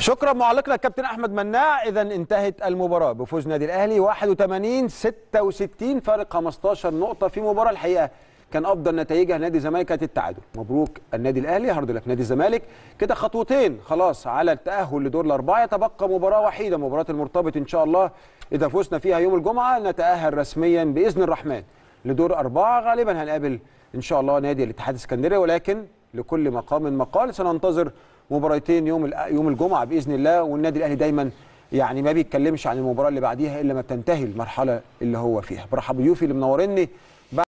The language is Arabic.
شكرا معلقنا الكابتن أحمد مناع. إذا انتهت المباراة بفوز نادي الأهلي 81 66 فارق 15 نقطة في مباراة. الحقيقة كان أفضل نتائجها نادي الزمالك كانت التعادل. مبروك النادي الأهلي. هارد لك نادي الزمالك. كده خطوتين خلاص على التأهل لدور الأربعة. يتبقى مباراة وحيدة مباراة المرتبط إن شاء الله إذا فزنا فيها يوم الجمعة. نتأهل رسميا بإذن الرحمن لدور أربعة. غالبا هنقابل إن شاء الله نادي الاتحاد السكندري ولكن لكل مقام. مقال سننتظر مباراتين يوم يوم الجمعة بإذن الله والنادي الأهلي دايما يعني ما بيتكلمش عن المباراة اللي بعديها إلا ما بتنتهي المرحلة اللي هو فيها. برحب بضيوفي اللي منورني